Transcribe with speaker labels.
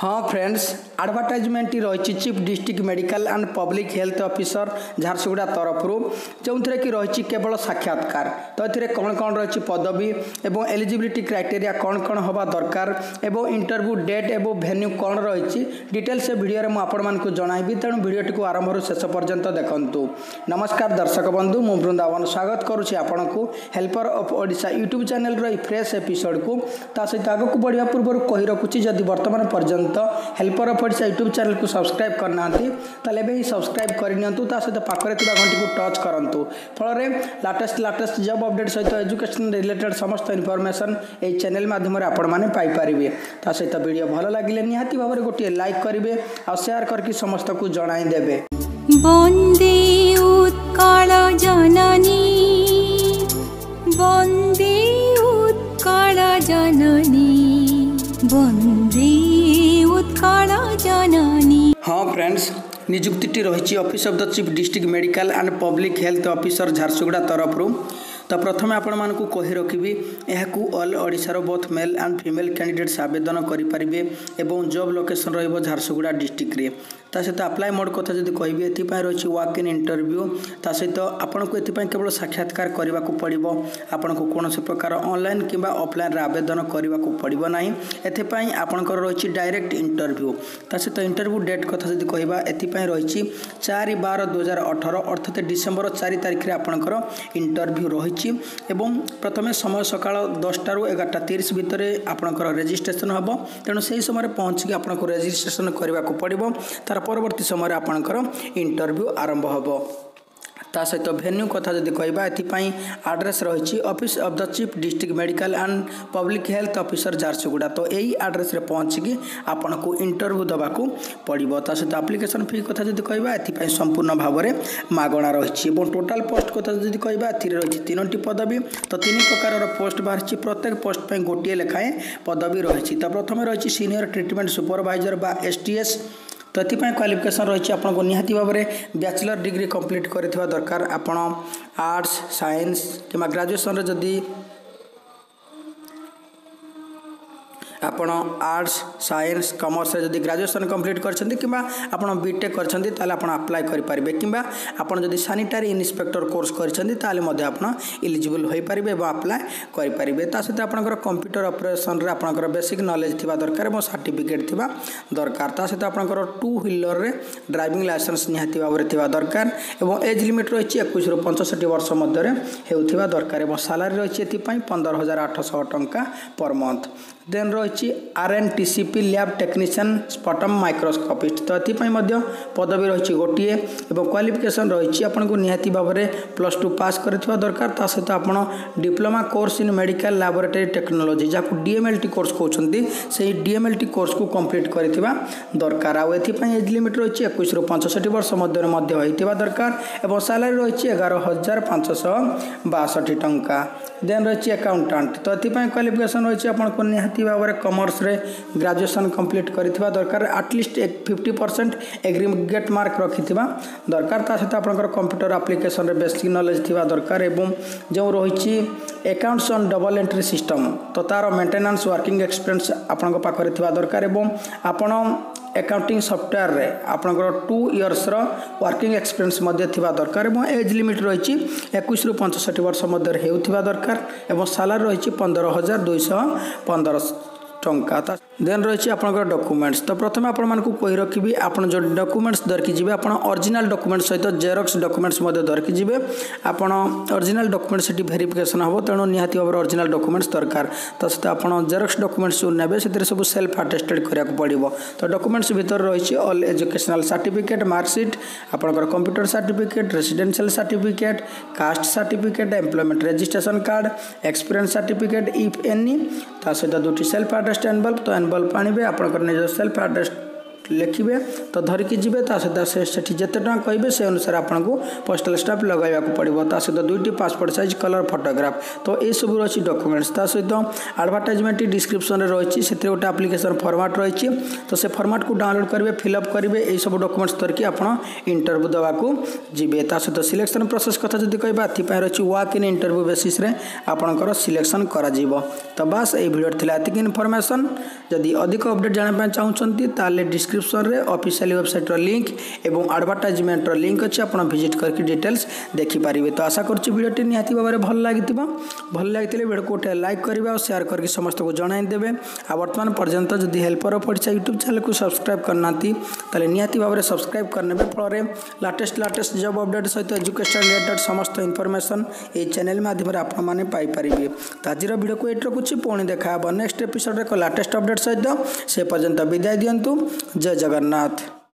Speaker 1: ହଁ ଫ୍ରେଣ୍ଡସ୍ ଆଡ଼ଭର୍ଟାଇଜମେଣ୍ଟଟି ରହିଛି chief district medical and public health officer Jharsuguda ତରଫରୁ ଯେଉଁଥିରେ କି ରହିଛି କେବଳ ସାକ୍ଷାତକାର ତ ଏଥିରେ କ'ଣ କ'ଣ ରହିଛି ପଦବୀ ଏବଂ ଏଲିଜିବିଲିଟି କ୍ରାଇଟେରିଆ କ'ଣ କ'ଣ ହେବା ଦରକାର ଏବଂ ଇଣ୍ଟରଭ୍ୟୁ ଡେଟ୍ ଏବଂ ଭେନ୍ୟୁ କ'ଣ ରହିଛି ଡିଟେଲ୍ ସେ ଭିଡ଼ିଓରେ ମୁଁ ଆପଣମାନଙ୍କୁ ଜଣାଇବି ତେଣୁ ଭିଡ଼ିଓଟିକୁ ଆରମ୍ଭରୁ ଶେଷ ପର୍ଯ୍ୟନ୍ତ ଦେଖନ୍ତୁ ନମସ୍କାର ଦର୍ଶକ ବନ୍ଧୁ ମୁଁ ବୃନ୍ଦାବନ ସ୍ୱାଗତ କରୁଛି ଆପଣଙ୍କୁ ହେଲ୍ପର ଅଫ୍ ଓଡ଼ିଶା ୟୁଟ୍ୟୁବ୍ ଚ୍ୟାନେଲର ଏହି ଫ୍ରେଶ୍ ଏପିସୋଡ଼କୁ ତା ସହିତ ଆଗକୁ ବଢ଼ିବା ପୂର୍ବରୁ କହି ରଖୁଛି ଯଦି ବର୍ତ୍ତମାନ ପର୍ଯ୍ୟନ୍ତ पर्यटन helper of Odia YouTube channel subscribe करना तेल सब्सक्राइब करनी टच करूँ फल लाटेस्ट लाटेस्ट जब अपडेट सहित एजुकेशन रिलेटेड समस्त इनफर्मेशन य चेल मध्यम आपरिए सहित भिड भल लगे निहती भाव में गोटे लाइक
Speaker 2: करेंगे और सेयार करके समस्त को जनदेवे बंदी उत्कल
Speaker 1: जन ফ্রেন্ডস নিযুক্তিটি রয়েছে office of the chief district medical and public health officer Jharsuguda তরফরু ତ ପ୍ରଥମେ ଆପଣମାନଙ୍କୁ କହି ରଖିବି ଏହାକୁ ଅଲ୍ ଓଡ଼ିଶାର both male and female candidates ଆବେଦନ କରିପାରିବେ ଏବଂ ଜବ୍ ଲୋକେସନ୍ ରହିବ ଝାରସୁଗୁଡ଼ା ଡିଷ୍ଟ୍ରିକ୍ଟରେ ତା ସହିତ ଆପ୍ଲାଏ ମୋଡ଼ କଥା ଯଦି କହିବି ଏଥିପାଇଁ ରହିଛି ୱାକ୍ ଇନ୍ ଇଣ୍ଟରଭ୍ୟୁ ତା ସହିତ ଆପଣଙ୍କୁ ଏଥିପାଇଁ କେବଳ ସାକ୍ଷାତକାର କରିବାକୁ ପଡ଼ିବ ଆପଣଙ୍କୁ କୌଣସି ପ୍ରକାର ଅନଲାଇନ୍ କିମ୍ବା ଅଫଲାଇନ୍ରେ ଆବେଦନ କରିବାକୁ ପଡ଼ିବ ନାହିଁ ଏଥିପାଇଁ ଆପଣଙ୍କର ରହିଛି ଡାଇରେକ୍ଟ ଇଣ୍ଟରଭ୍ୟୁ ତା ସହିତ ଇଣ୍ଟରଭ୍ୟୁ ଡେଟ୍ କଥା ଯଦି କହିବା ଏଥିପାଇଁ ରହିଛି ଚାରି ବାର ଦୁଇହଜାର ଅଠର ଅର୍ଥାତ୍ ଡିସେମ୍ବର ଚାରି ତାରିଖରେ ଆପଣଙ୍କର ଇଣ୍ଟରଭ୍ୟୁ ରହିଛି ଏବଂ ପ୍ରଥମେ ସମୟ ସକାଳ ଦଶଟାରୁ ଏଗାରଟା ତିରିଶ ଭିତରେ ଆପଣଙ୍କର ରେଜିଷ୍ଟ୍ରେସନ୍ ହେବ ତେଣୁ ସେହି ସମୟରେ ପହଞ୍ଚିକି ଆପଣଙ୍କୁ ରେଜିଷ୍ଟ୍ରେସନ୍ କରିବାକୁ ପଡ଼ିବ ତା'ର ତାର ପରବର୍ତ୍ତୀ ସମୟରେ ଆପଣଙ୍କର ଇଣ୍ଟରଭ୍ୟୁ ଆରମ୍ଭ ହେବ ତା ସହିତ ଭେନ୍ୟୁ କଥା ଯଦି କହିବା ଏଥିପାଇଁ ଆଡ୍ରେସ୍ ରହିଛି office of the chief district medical and public health officer Jharsuguda ତ ଏହି ଆଡ୍ରେସ୍ରେ ପହଞ୍ଚିକି ଆପଣଙ୍କୁ ଇଣ୍ଟରଭ୍ୟୁ ଦେବାକୁ ପଡ଼ିବ ତା ସହିତ ଆପ୍ଲିକେସନ୍ ଫି କଥା ଯଦି କହିବା ଏଥିପାଇଁ ସମ୍ପୂର୍ଣ୍ଣ ଭାବରେ ମାଗଣା ରହିଛି ଏବଂ ଟୋଟାଲ୍ ପୋଷ୍ଟ କଥା ଯଦି କହିବା ଏଥିରେ ରହିଛି ତିନୋଟି ପଦବୀ ତ ତିନି ପ୍ରକାରର ପୋଷ୍ଟ ବାହାରିଛି ପ୍ରତ୍ୟେକ ପୋଷ୍ଟ ପାଇଁ ଗୋଟିଏ ଲେଖାଏଁ ପଦବୀ ରହିଛି ତ ପ୍ରଥମେ ରହିଛି ସିନିୟର ଟ୍ରିଟମେଣ୍ଟ ସୁପରଭାଇଜର ବା ଏସ୍ ଟି ଏସ୍ তো এপাই ক্বালিফিকেসন রয়েছে আপনার নিহতি ভাবে ব্যাচেলর ডিগ্রি কমপ্লিট করে দরকার আপনার আর্টস সাইন্স কিংবা গ্রাজুয়েসন যদি ଆପଣ ଆର୍ଟସ୍ ସାଇନ୍ସ କମର୍ସରେ ଯଦି ଗ୍ରାଜୁଏସନ୍ କମ୍ପ୍ଲିଟ୍ କରିଛନ୍ତି କିମ୍ବା ଆପଣ ବିଟେକ୍ କରିଛନ୍ତି ତାହେଲେ ଆପଣ ଆପ୍ଲାଏ କରିପାରିବେ କିମ୍ବା ଆପଣ ଯଦି ସାନିଟାରୀ ଇନ୍ସପେକ୍ଟର କୋର୍ସ କରିଛନ୍ତି ତାହେଲେ ମଧ୍ୟ ଆପଣ ଇଲିଜିବୁଲ୍ ହୋଇପାରିବେ ଏବଂ ଆପ୍ଲାଏ କରିପାରିବେ ତା ସହିତ ଆପଣଙ୍କର କମ୍ପ୍ୟୁଟର ଅପରେସନ୍ରେ ଆପଣଙ୍କର ବେସିକ୍ ନଲେଜ୍ ଥିବା ଦରକାର ଏବଂ ସାର୍ଟିଫିକେଟ୍ ଥିବା ଦରକାର ତା ସହିତ ଆପଣଙ୍କର ଟୁ ହ୍ୱିଲର୍ରେ ଡ୍ରାଇଭିଂ ଲାଇସେନ୍ସ ନିହାତି ଭାବରେ ଥିବା ଦରକାର ଏବଂ ଏଜ୍ ଲିମିଟ୍ ରହିଛି ଏକୋଇଶରୁ ପଞ୍ଚଷଠି ବର୍ଷ ମଧ୍ୟରେ ହେଉଥିବା ଦରକାର ଏବଂ ସାଲାରୀ ରହିଛି ଏଥିପାଇଁ ପନ୍ଦର ହଜାର ଆଠଶହ ଟଙ୍କା ପର୍ ମନ୍ଥ ଦେନ୍ ରହିଛି R N T C P lab technician sputum microscopist ତ ଏଥିପାଇଁ ମଧ୍ୟ ପଦବୀ ରହିଛି ଗୋଟିଏ ଏବଂ କ୍ୱାଲିଫିକେସନ୍ ରହିଛି ଆପଣଙ୍କୁ ନିହାତି ଭାବରେ ପ୍ଲସ୍ ଟୁ ପାସ୍ କରିଥିବା ଦରକାର ତା ସହିତ ଆପଣ diploma course in medical laboratory technology ଯାହାକୁ ଡିଏମ୍ଏଲ୍ଟି କୋର୍ସ କହୁଛନ୍ତି ସେହି ଡିଏମ୍ଏଲ୍ଟି କୋର୍ସକୁ କମ୍ପ୍ଲିଟ୍ କରିଥିବା ଦରକାର ଆଉ ଏଥିପାଇଁ ଏଜ୍ ଲିମିଟ୍ ରହିଛି ଏକୋଇଶରୁ ପଞ୍ଚଷଠି ବର୍ଷ ମଧ୍ୟରେ ମଧ୍ୟ ହୋଇଥିବା ଦରକାର ଏବଂ ସାଲାରୀ ରହିଛି ଏଗାର ହଜାର ପାଞ୍ଚଶହ ବାଷଠି ଟଙ୍କା ଦେନ୍ ରହିଛି ଆକାଉଣ୍ଟାଣ୍ଟ ତ ଏଥିପାଇଁ କ୍ୱାଲିଫିକେସନ୍ ରହିଛି ଆପଣଙ୍କୁ ନିହାତି ଭାବରେ ଭାବରେ କମର୍ସରେ ଗ୍ରାଜୁଏସନ୍ କମ୍ପ୍ଲିଟ୍ କରିଥିବା ଦରକାର at least fifty percent aggregate mark ରଖିଥିବା ଦରକାର ତା ସହିତ ଆପଣଙ୍କର କମ୍ପ୍ୟୁଟର ଆପ୍ଲିକେସନ୍ରେ ବେସିକ୍ ନଲେଜ୍ ଥିବା ଦରକାର ଏବଂ ଯେଉଁ ରହିଛି accounts on double entry system ତ ତା'ର ମେଣ୍ଟେନାନ୍ସ ୱାର୍କିଂ ଏକ୍ସପିରିଏନ୍ସ ଆପଣଙ୍କ ପାଖରେ ଥିବା ଦରକାର ଏବଂ ଆପଣ ଆକାଉଣ୍ଟିଂ ସଫ୍ଟୱେୟାରରେ ଆପଣଙ୍କର ଟୁ ଇୟର୍ସର ୱାର୍କିଂ ଏକ୍ସପିରିଏନ୍ସ ମଧ୍ୟ ଥିବା ଦରକାର ଏବଂ ଏଜ୍ ଲିମିଟ୍ ରହିଛି ଏକୋଇଶରୁ ପଞ୍ଚଷଠି ବର୍ଷ ମଧ୍ୟରେ ହେଉଥିବା ଦରକାର ଏବଂ ସାଲାରୀ ରହିଛି ପନ୍ଦର ହଜାର ଦୁଇଶହ ପନ୍ଦର ଟଙ୍କା ତା ଦେନ୍ ରହିଛି ଆପଣଙ୍କର ଡକୁମେଣ୍ଟସ୍ ତ ପ୍ରଥମେ ଆପଣମାନଙ୍କୁ କହି ରଖିବି ଆପଣ ଯେଉଁ ଡକୁମେଣ୍ଟସ୍ ଧରିକି ଯିବେ ଆପଣ ଅରିଜିନାଲ୍ ଡକୁମେଣ୍ଟ ସହିତ ଜେରକ୍ସ ଡକୁମେଣ୍ଟସ୍ ମଧ୍ୟ ଧରିକି ଯିବେ ଆପଣ ଅରିଜିନାଲ୍ ଡକୁମେଣ୍ଟ ସେଠି ଭେରିଫିକେସନ୍ ହେବ ତେଣୁ ନିହାତି ଭାବରେ ଅରିଜିନାଲ୍ ଡକୁମେଣ୍ଟସ୍ ଦରକାର ତା ସହିତ ଆପଣ ଜେରକ୍ସ ଡକୁମେଣ୍ଟସ୍ ଯେଉଁ ନେବେ ସେଥିରେ ସବୁ ସେଲ୍ଫ ଆଟେଷ୍ଟେଡ଼ କରିବାକୁ ପଡ଼ିବ ତ ଡକୁମେଣ୍ଟସ୍ ଭିତରେ ରହିଛି ଅଲ୍ ଏଜୁକେସନାଲ୍ ସାର୍ଟିଫିକେଟ୍ ମାର୍କସିଟ୍ ଆପଣଙ୍କର computer certificate residential certificate caste certificate employment registration card experience certificate if any ता सहित दुईट सेल्फ आडजस्ट एनवल्व तो एनबल्ब आने आप सेल्फ आडजस्ट लिखे तो धरिकी जी सहित जिते टाँग कहे से अनुसार आपको पोस्टाल स्टाफ लगे पड़ो सहित दुईट पासपोर्ट सैज कलर फटोग्राफ तो सब रही डकुमेंट्स सहित आडभटाइजमेंट डिस्क्रिपन रही है गोटे आप्लिकेसन फर्माट रही तो से फर्माट को डाउनलोड करेंगे फिलअप करेंगे ये सब डकुमेंट्स धरिकी आप इंटरव्यू देवाक जी सहित सिलेक्शन प्रोसेस कथ जी कह रही वाक इन इंटरव्यू बेसीस आपंकर सिलेक्शन कर तो बास ये इनफर्मेसन जदि अधिक अपडेट जानापी चाहते डिस्क्रिप डिस्क्रिप्सन अफिशियाल वेबसाइट रिंक और आडभटाइजमेंट लिंक अच्छे आप भिज करके डिटेल्स देखिपारे तो आशा करीडियोटे निहती भाव में भल लगे भल लगी को गोटे लाइक करेंगे और सेयार करके समस्त को जनईदे आ बर्तमान पर्यटन जदि हेल्पर पड़ता यूट्यूब चैनल को सब्सक्राइब करना तेल निहती भाव में सब्सक्राइब करने फल लाटेस्ट लाटेस्ट जब अपडेट सहित एजुकेशन रिलेटेड समस्त इनफर्मेसन चैनल मध्यम आपने तो आज भिडियो को ये रखुच्छी पुणी देखा नेक्स्ट एपिसोड एक लाटेस्ट अपडेट सहित से पर्यटन विदाय दिंतु जय जय जगन्नाथ